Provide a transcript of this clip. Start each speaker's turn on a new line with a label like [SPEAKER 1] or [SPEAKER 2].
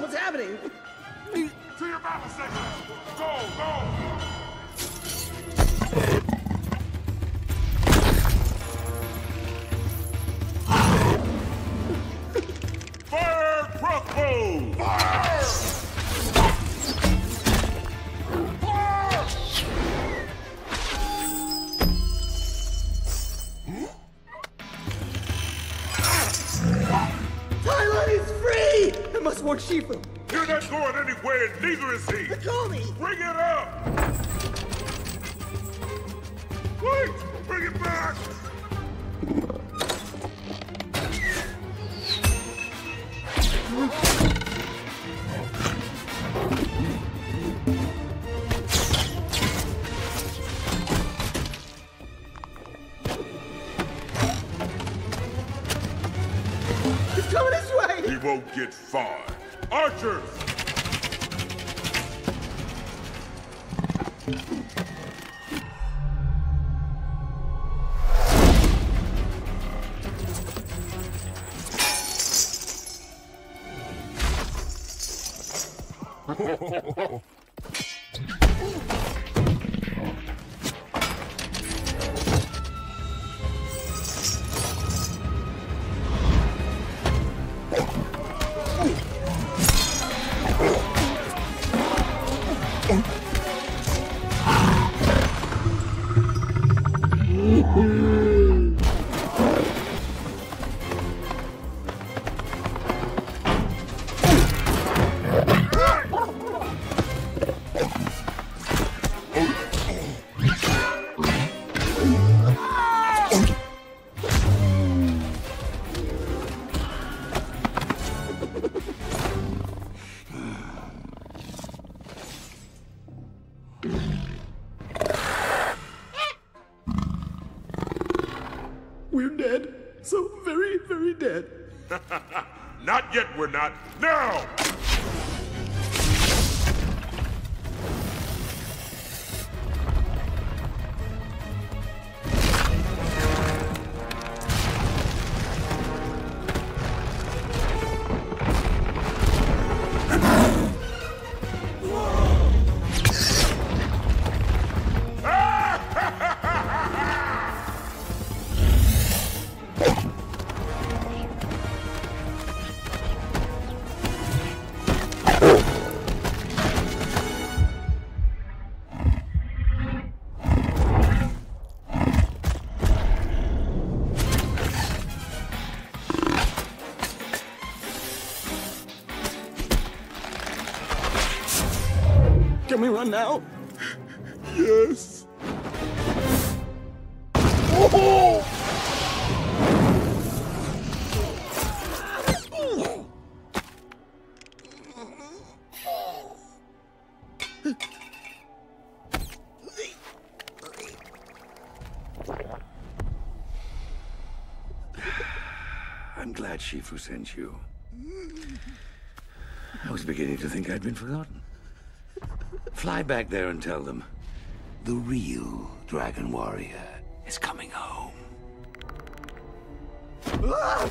[SPEAKER 1] What's happening? To your battle section. Go, go. Support Shifu.
[SPEAKER 2] You're not going anywhere, neither is he.
[SPEAKER 1] Call me.
[SPEAKER 2] Bring it up! Wait! Bring it back!
[SPEAKER 1] He's coming this way.
[SPEAKER 2] He won't get far. Archers!
[SPEAKER 1] We're dead. So very, very dead.
[SPEAKER 2] Not yet, we're not. Now!
[SPEAKER 1] Can we run now?
[SPEAKER 2] Yes.
[SPEAKER 3] I'm glad Shifu sent you. I was beginning to think I'd been forgotten. Fly back there and tell them the real Dragon Warrior is coming home.
[SPEAKER 1] Ah!